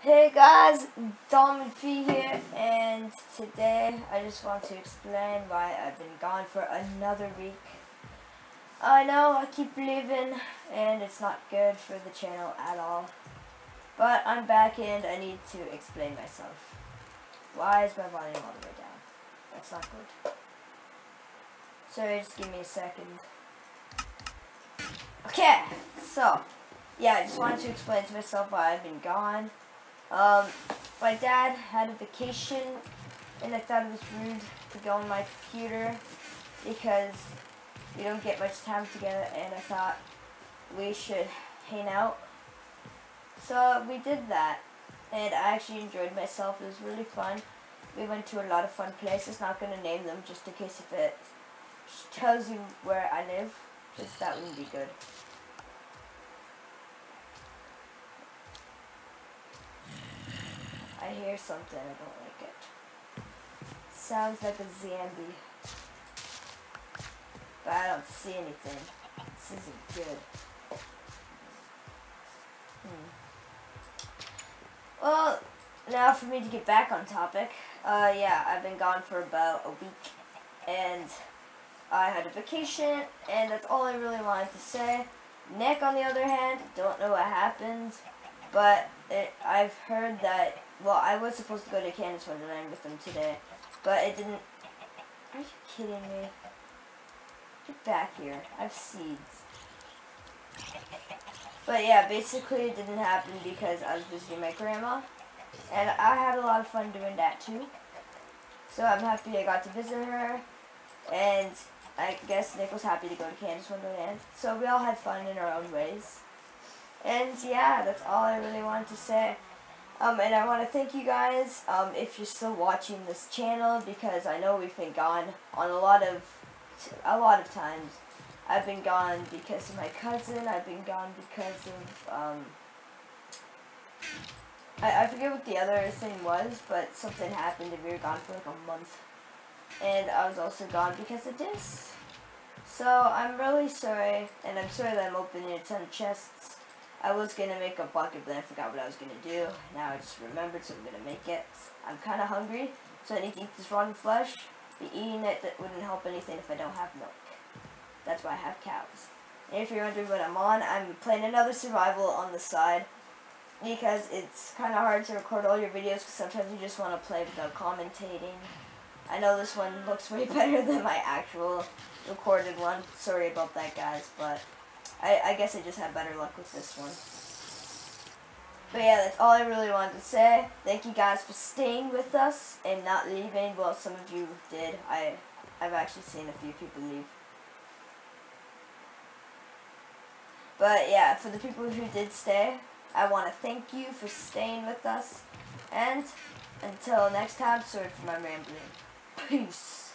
Hey guys, Diamond P here, and today I just want to explain why I've been gone for another week. I know I keep leaving, and it's not good for the channel at all. But I'm back and I need to explain myself. Why is my volume all the way down? That's not good. Sorry, just give me a second. Okay, so, yeah, I just wanted to explain to myself why I've been gone. Um, my dad had a vacation, and I thought it was rude to go on my computer because we don't get much time together, and I thought we should hang out. So we did that, and I actually enjoyed myself. It was really fun. We went to a lot of fun places. Not gonna name them just in case if it tells you where I live, because that wouldn't be good. I hear something. I don't like it. Sounds like a zombie. But I don't see anything. This isn't good. Hmm. Well, now for me to get back on topic. Uh, yeah, I've been gone for about a week. And I had a vacation. And that's all I really wanted to say. Nick, on the other hand, don't know what happened. But it, I've heard that well, I was supposed to go to Canada's Wonderland with them today, but it didn't. Are you kidding me? Get back here. I have seeds. But yeah, basically it didn't happen because I was visiting my grandma. And I had a lot of fun doing that too. So I'm happy I got to visit her. And I guess Nick was happy to go to Canada's Wonderland. So we all had fun in our own ways. And yeah, that's all I really wanted to say. Um, and I want to thank you guys um, if you're still watching this channel because I know we've been gone on a lot of a lot of times. I've been gone because of my cousin. I've been gone because of um, I, I forget what the other thing was, but something happened and we were gone for like a month. And I was also gone because of this. So I'm really sorry, and I'm sorry that I'm opening a ton of chests. I was going to make a bucket, but I forgot what I was going to do. Now I just remembered, so I'm going to make it. I'm kind of hungry, so I need to eat this rotten flesh. Be eating it that wouldn't help anything if I don't have milk. That's why I have cows. And if you're wondering what I'm on, I'm playing another survival on the side. Because it's kind of hard to record all your videos, because sometimes you just want to play without commentating. I know this one looks way better than my actual recorded one. Sorry about that, guys, but... I, I guess I just had better luck with this one. But yeah, that's all I really wanted to say. Thank you guys for staying with us and not leaving. Well, some of you did. I, I've actually seen a few people leave. But yeah, for the people who did stay, I want to thank you for staying with us. And until next time, sorry for my rambling. Peace.